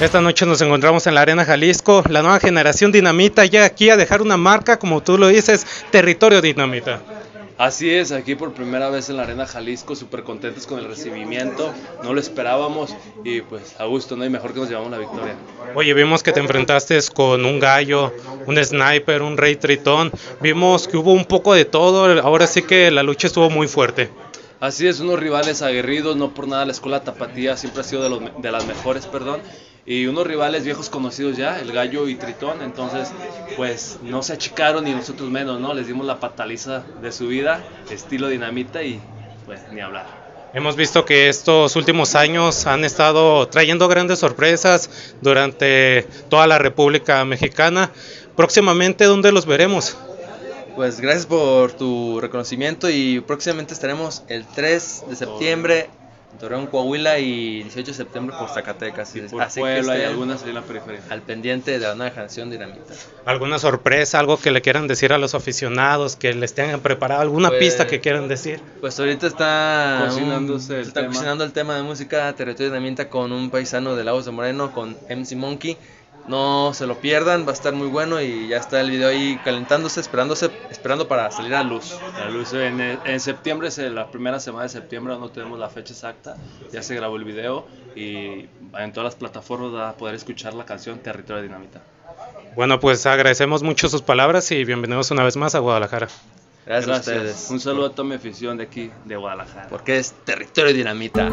Esta noche nos encontramos en la Arena Jalisco. La nueva generación dinamita ya aquí a dejar una marca, como tú lo dices, territorio dinamita. Así es, aquí por primera vez en la Arena Jalisco, súper contentos con el recibimiento, no lo esperábamos y pues a gusto, ¿no? Y mejor que nos llevamos la victoria. Oye, vimos que te enfrentaste con un gallo, un sniper, un rey tritón, vimos que hubo un poco de todo, ahora sí que la lucha estuvo muy fuerte. Así es, unos rivales aguerridos, no por nada la escuela tapatía siempre ha sido de, los, las mejores, perdón, y unos rivales viejos conocidos ya, el Gallo y Tritón, entonces pues no se achicaron ni nosotros menos, ¿no? Les dimos la pataliza de su vida, estilo dinamita y pues ni hablar. Hemos visto que estos últimos años han estado trayendo grandes sorpresas durante toda la República Mexicana. Próximamente, ¿dónde los veremos? Pues gracias por tu reconocimiento y próximamente estaremos el 3 de septiembre en Torreón, Coahuila y 18 de septiembre por Zacatecas. Y por Así Puebla y algunas en la periferia. Al pendiente de la nueva generación Dinamita. ¿Alguna sorpresa, algo que le quieran decir a los aficionados, que les tengan preparado, alguna pues, pista que quieran decir? Pues ahorita está, Cocinándose el está tema. cocinando el tema de música Territorio Dinamita con un paisano de Lagos de Moreno, con MC Monkey. No se lo pierdan, va a estar muy bueno y ya está el video ahí calentándose, esperándose, esperando para salir a luz. A luz en, en septiembre, es la primera semana de septiembre, no tenemos la fecha exacta, ya se grabó el video y en todas las plataformas va a poder escuchar la canción Territorio Dinamita. Bueno, pues agradecemos mucho sus palabras y bienvenidos una vez más a Guadalajara. Gracias, a ustedes. Un saludo a toda mi afición de aquí, de Guadalajara. Porque es Territorio Dinamita.